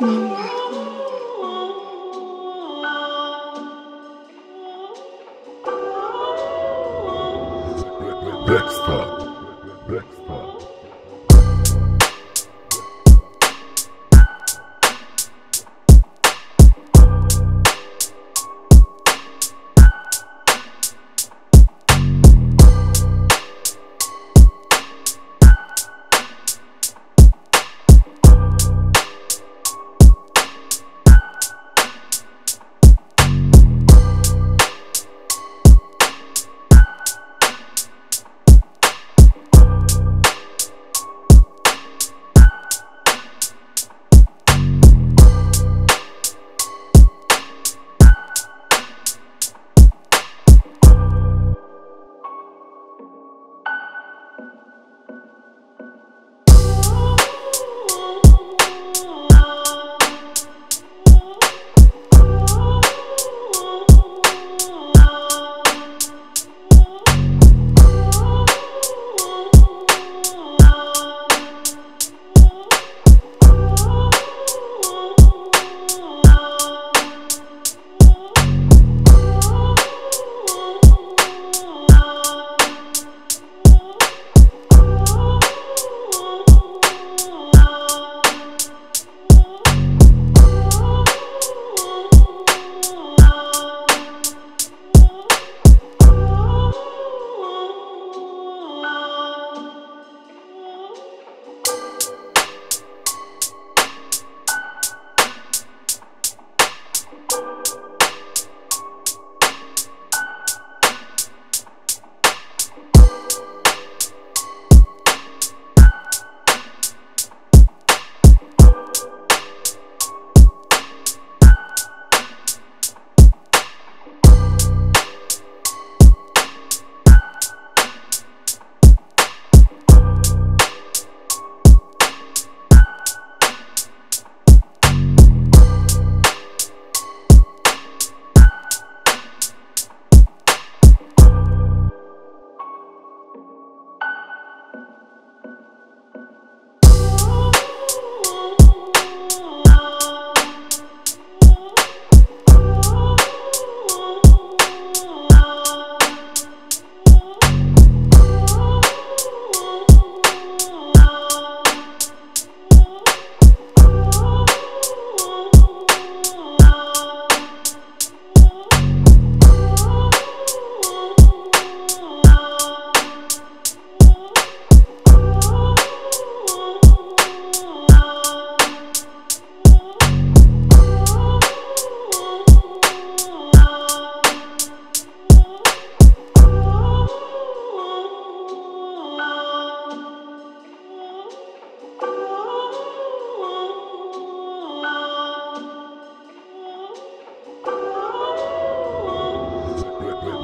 Next.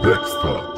Dexter.